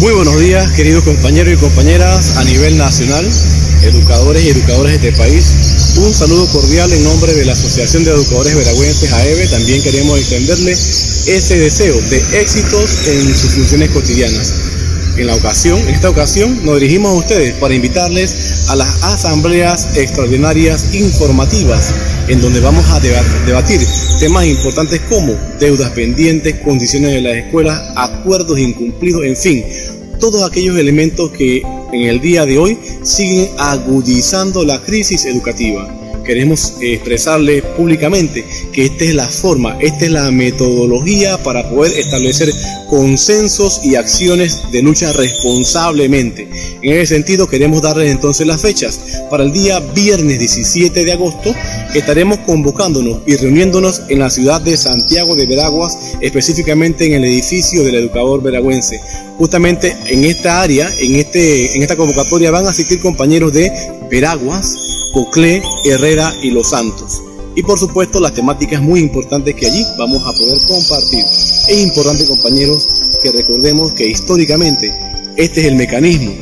Muy buenos días, queridos compañeros y compañeras a nivel nacional, educadores y educadoras de este país. Un saludo cordial en nombre de la Asociación de Educadores Veragüenses AEVE. También queremos extenderle ese deseo de éxitos en sus funciones cotidianas. En la ocasión, en esta ocasión, nos dirigimos a ustedes para invitarles a las asambleas extraordinarias informativas, en donde vamos a debatir temas importantes como deudas pendientes, condiciones de las escuelas, acuerdos incumplidos, en fin, todos aquellos elementos que en el día de hoy siguen agudizando la crisis educativa. Queremos expresarle públicamente que esta es la forma, esta es la metodología para poder establecer consensos y acciones de lucha responsablemente. En ese sentido queremos darles entonces las fechas. Para el día viernes 17 de agosto estaremos convocándonos y reuniéndonos en la ciudad de Santiago de Veraguas, específicamente en el edificio del educador veragüense. Justamente en esta área, en, este, en esta convocatoria van a asistir compañeros de Veraguas, Coclé, Herrera y Los Santos. Y por supuesto las temáticas muy importantes que allí vamos a poder compartir. Es importante compañeros que recordemos que históricamente este es el mecanismo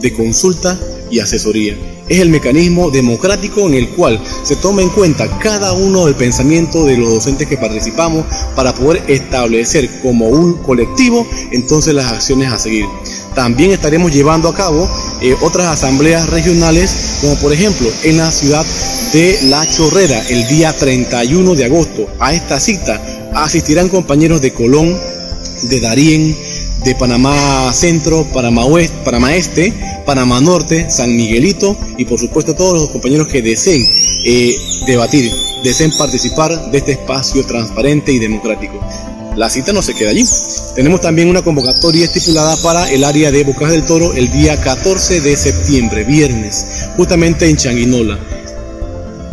de consulta y asesoría es el mecanismo democrático en el cual se toma en cuenta cada uno del pensamiento de los docentes que participamos para poder establecer como un colectivo entonces las acciones a seguir. También estaremos llevando a cabo eh, otras asambleas regionales, como por ejemplo en la ciudad de La Chorrera el día 31 de agosto. A esta cita asistirán compañeros de Colón, de Darién, de Panamá Centro, Panamá Oeste, Panamá Este, Panamá Norte, San Miguelito y por supuesto todos los compañeros que deseen eh, debatir, deseen participar de este espacio transparente y democrático. La cita no se queda allí. Tenemos también una convocatoria estipulada para el área de Bocas del Toro el día 14 de septiembre, viernes, justamente en Changuinola.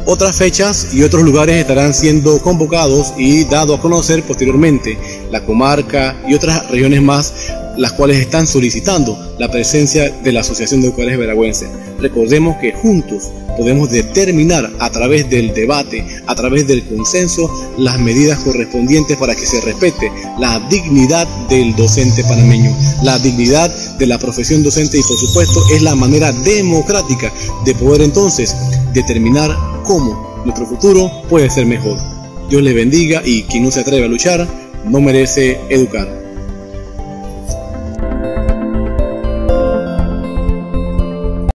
Otras fechas y otros lugares estarán siendo convocados y dados a conocer posteriormente. La comarca y otras regiones más, las cuales están solicitando la presencia de la Asociación de Educadores Veragüenses. Recordemos que juntos podemos determinar a través del debate, a través del consenso, las medidas correspondientes para que se respete la dignidad del docente panameño, la dignidad de la profesión docente y por supuesto es la manera democrática de poder entonces determinar cómo nuestro futuro puede ser mejor. Dios le bendiga y quien no se atreve a luchar no merece educar.